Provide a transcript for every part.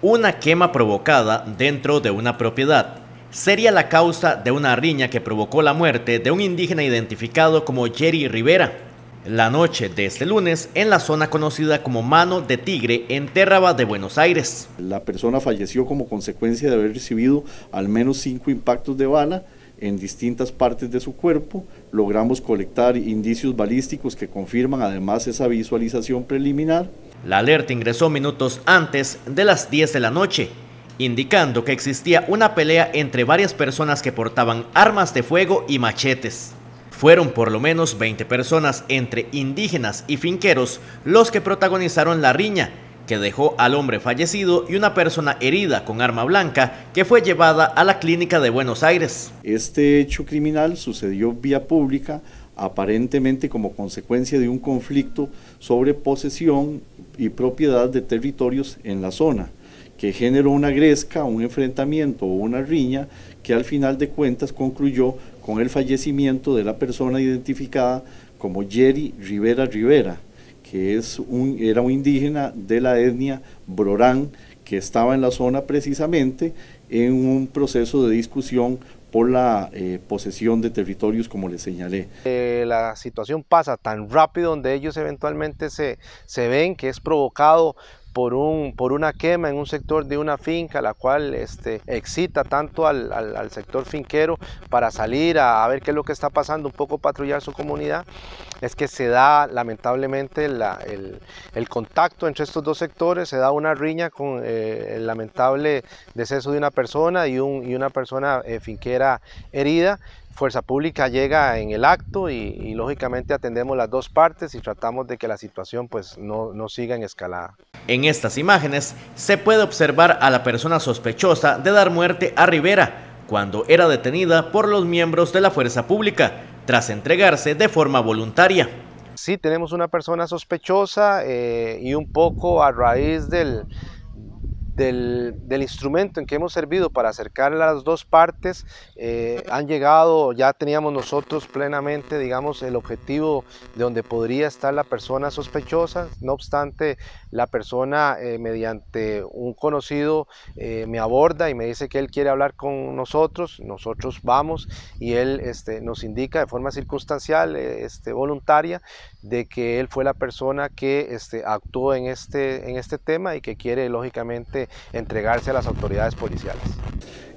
Una quema provocada dentro de una propiedad sería la causa de una riña que provocó la muerte de un indígena identificado como Jerry Rivera. La noche de este lunes en la zona conocida como Mano de Tigre en Terraba de Buenos Aires. La persona falleció como consecuencia de haber recibido al menos cinco impactos de bala en distintas partes de su cuerpo. Logramos colectar indicios balísticos que confirman además esa visualización preliminar. La alerta ingresó minutos antes de las 10 de la noche, indicando que existía una pelea entre varias personas que portaban armas de fuego y machetes. Fueron por lo menos 20 personas entre indígenas y finqueros los que protagonizaron la riña, que dejó al hombre fallecido y una persona herida con arma blanca que fue llevada a la clínica de Buenos Aires. Este hecho criminal sucedió vía pública aparentemente como consecuencia de un conflicto sobre posesión y propiedad de territorios en la zona, que generó una gresca, un enfrentamiento o una riña que al final de cuentas concluyó con el fallecimiento de la persona identificada como Jerry Rivera Rivera, que es un, era un indígena de la etnia Brorán, que estaba en la zona precisamente en un proceso de discusión por la eh, posesión de territorios como les señalé. Eh, la situación pasa tan rápido donde ellos eventualmente se, se ven que es provocado por, un, por una quema en un sector de una finca, la cual este, excita tanto al, al, sector finquero para salir a, ver qué es lo que está pasando, un poco patrullar su comunidad, es que se da lamentablemente la, el, el, contacto entre estos dos sectores, se da una riña con eh, el lamentable deceso de una persona y, un, y una persona eh, finquera herida Fuerza Pública llega en el acto y, lógicamente atendemos las dos partes y tratamos de que la situación pues no, no siga en escalada. En estas imágenes se puede observar a la persona sospechosa de dar muerte a Rivera cuando era detenida por los miembros de la Fuerza Pública tras entregarse de forma voluntaria. Sí, tenemos una persona sospechosa eh, y un poco a raíz del, instrumento en que hemos servido para acercar las dos partes, eh, han llegado, ya teníamos nosotros plenamente, digamos, el objetivo de donde podría estar la persona sospechosa, no obstante, la persona eh, mediante un conocido eh, me aborda y me dice que él quiere hablar con nosotros, nosotros vamos y él este, nos indica de forma circunstancial, este, voluntaria, de que él fue la persona que este, actuó en este, en este tema y que quiere lógicamente entregarse a las autoridades policiales.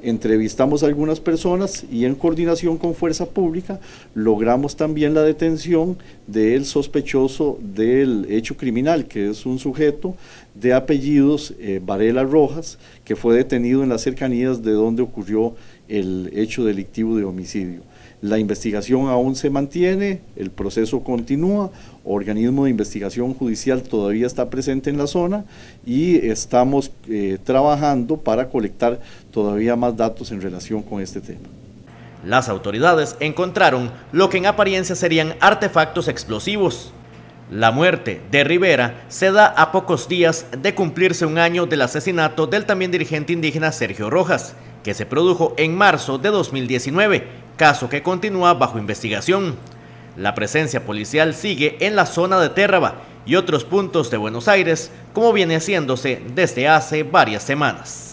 Entrevistamos a algunas personas y en coordinación con Fuerza Pública logramos también la detención del sospechoso del hecho criminal, que es un sujeto de apellidos eh, Varela Rojas, que fue detenido en las cercanías de donde ocurrió el hecho delictivo de homicidio. La investigación aún se mantiene, el proceso continúa, organismo de investigación judicial todavía está presente en la zona y estamos eh, trabajando para colectar todavía más datos en relación con este tema. Las autoridades encontraron lo que en apariencia serían artefactos explosivos. La muerte de Rivera se da a pocos días de cumplirse un año del asesinato del también dirigente indígena Sergio Rojas, que se produjo en marzo de 2019 caso que continúa bajo investigación. La presencia policial sigue en la zona de Térraba y otros puntos de Buenos Aires, como viene haciéndose desde hace varias semanas.